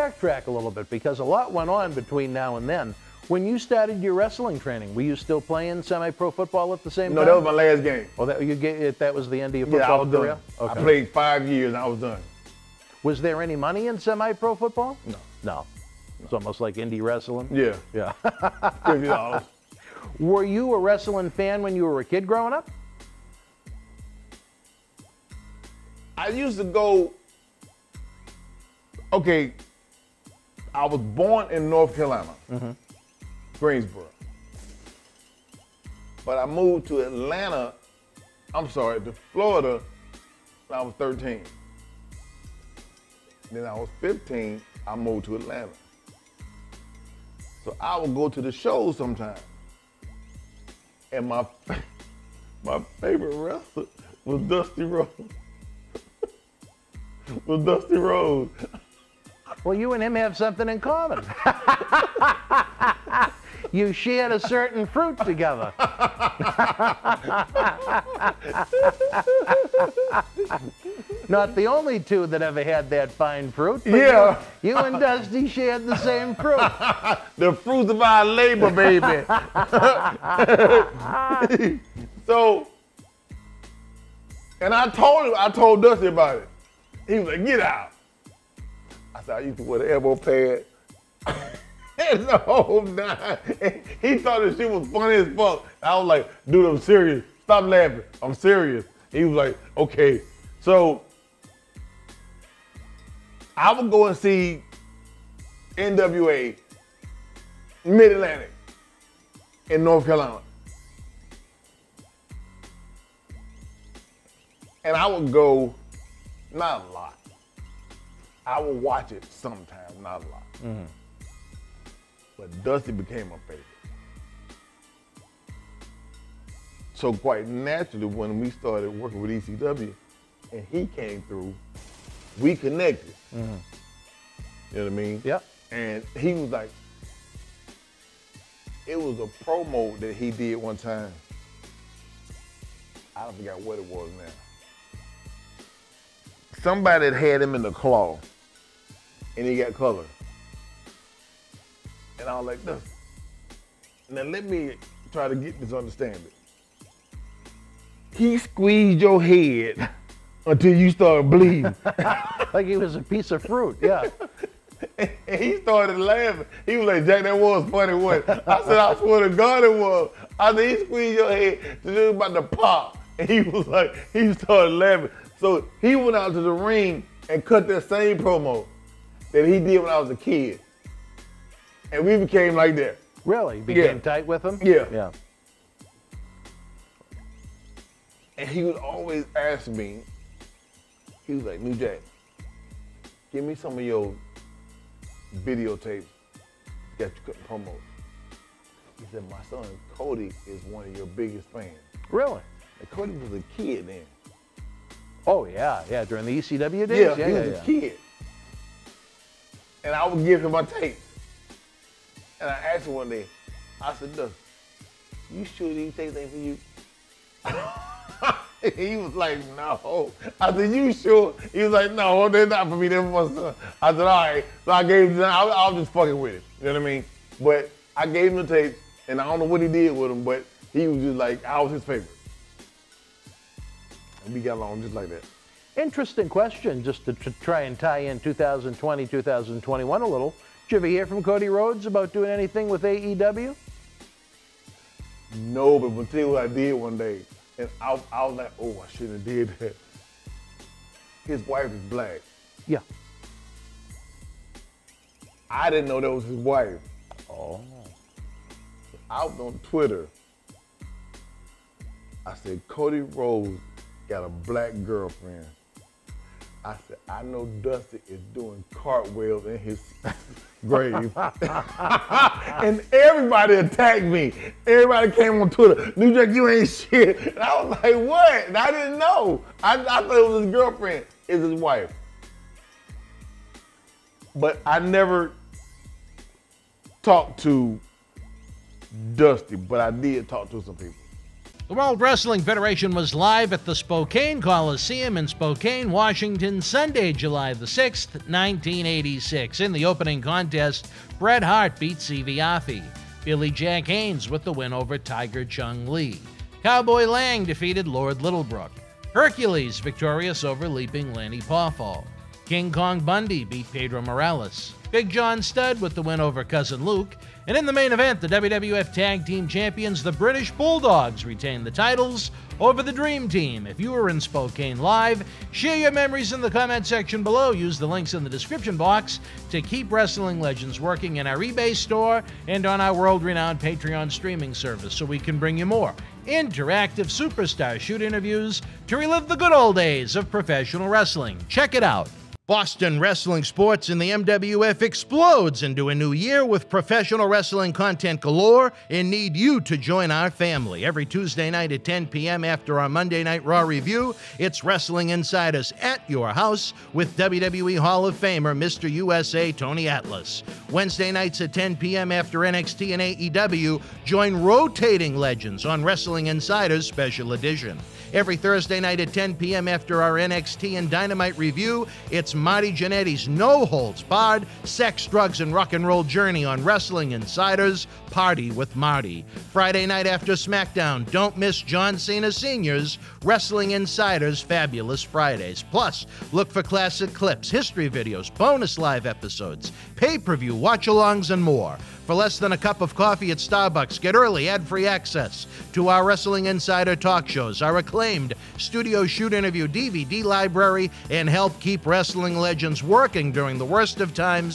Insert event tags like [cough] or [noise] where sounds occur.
backtrack a little bit because a lot went on between now and then. When you started your wrestling training, were you still playing semi-pro football at the same time? No, time? that was my last game. Well, that you get, eh, that was the end of your football Yeah, I was career. done. I played five years and I was done. Was there any money in semi-pro football? No. No. It's almost like indie wrestling. Yeah, Yeah. [laughs] fifty dollars. were you a wrestling fan when you were a kid growing up? I used to go. Okay, I was born in North Carolina, Greensboro. But I moved to Atlanta. I'm sorry, to Florida when I was 13. Then I was 15. I moved to Atlanta. So I would go to the shows sometimes. And my [laughs] my favorite wrestler was Dusty Rhodes. [laughs] was Dusty Rhodes. Well, you and him have something in common. [laughs] you shared a certain fruit together. [laughs] Not the only two that ever had that fine fruit. Yeah. You, you and Dusty shared the same fruit. [laughs] the fruits of our labor, baby. so, and I told him, I told Dusty about it. He was like, get out. I used to wear the elbow pad. and the whole nine. And he thought that shit was funny as fuck. I was like, dude, I'm serious. Stop laughing. I'm serious. He was like, okay. So, I would go and see NWA Mid Atlantic in North Carolina. And I would go, not a lot. I will watch it sometimes, not a lot. Mm-hmm. But Dusty became my favorite. So quite naturally, when we started working with ECW and he came through, we connected. Mm-hmm. You know what I mean? Yep. And he was like, it was a promo that he did one time. I don't forget what it was now. Somebody had him in the claw, and he got color. And I was like, no. Now let me try to get this understanding. He squeezed your head [laughs] until you started bleeding. [laughs] Like he was a piece of fruit. Yeah. [laughs] And he started laughing. He was like, Jack, that was funny, what? I said, I swear to God it was. I said, he squeezed your head to do about to pop. And he was like, he started laughing. So he went out to the ring and cut that same promo that he did when I was a kid. And we became like that. Really? Became Yeah. tight with him? Yeah. Yeah. And he would always ask me, he was like, New Jack, give me some of your videotapes that you couldn't promote. He said, my son Cody is one of your biggest fans. Really? And Cody was a kid then. Oh yeah, yeah. During the ECW days? Yeah, days. he was a kid. And I would give him my tape. And I asked him one day, I said, Duh, you sure these tapes ain't for you? [laughs] he was like, no. I said, you sure? He was like, no, they're not for me, they're for my son. I said, all right. So I gave him, I, I was just fucking with him. You know what I mean? But I gave him the tapes, and I don't know what he did with them, but he was just like, I was his favorite. And we got along just like that. Interesting question, just to, to try and tie in 2020, 2021 a little. Did you ever hear from Cody Rhodes about doing anything with AEW? No, but I'll tell you what I did one day. And I, I was like, oh, I shouldn't have did that. His wife is black. Yeah. I didn't know that was his wife. Oh. I was on Twitter. I said, Cody Rhodes got a black girlfriend. I said, I know Dusty is doing cartwheels in his [laughs] grave. [laughs] and everybody attacked me. Everybody came on Twitter, New Jack, you ain't shit. And I was like, what? And I didn't know. I, I thought it was his girlfriend. It's his wife. But I never talked to Dusty, but I did talk to some people. The World Wrestling Federation was live at the Spokane Coliseum in Spokane, Washington, Sunday, July the 6th, 1986. In the opening contest, Bret Hart beat Siva Afi. Billy Jack Haynes with the win over Tiger Chung Lee. Cowboy Lang defeated Lord Littlebrook. Hercules victorious over Leaping Lanny Poffo. King Kong Bundy beat Pedro Morales. Big John Studd with the win over Cousin Luke. And in the main event, the WWF Tag Team Champions, the British Bulldogs, retain the titles over the Dream Team. If you were in Spokane Live, share your memories in the comment section below. Use the links in the description box to keep Wrestling Legends working in our eBay store and on our world renowned Patreon streaming service so we can bring you more interactive superstar shoot interviews to relive the good old days of professional wrestling. Check it out. Boston Wrestling Sports and the MWF explodes into a new year with professional wrestling content galore and need you to join our family. Every Tuesday night at 10 p.m. after our Monday Night Raw review, it's Wrestling Insiders at your house with WWE Hall of Famer Mr. USA Tony Atlas. Wednesday nights at 10 p.m. after NXT and AEW, join rotating legends on Wrestling Insiders Special Edition. Every Thursday night at 10 p.m. after our NXT and Dynamite review, it's Marty Jannetty's No Holds Barred Sex, Drugs, and Rock and Roll Journey on Wrestling Insiders Party with Marty. Friday night after SmackDown, don't miss John Cena Sr.'s Wrestling Insiders Fabulous Fridays. Plus, look for classic clips, history videos, bonus live episodes, pay per view watch alongs, and more. For less than a cup of coffee at Starbucks, get early ad free access to our Wrestling Insider talk shows, our acclaimed studio shoot interview DVD library, and help keep wrestling legends working during the worst of times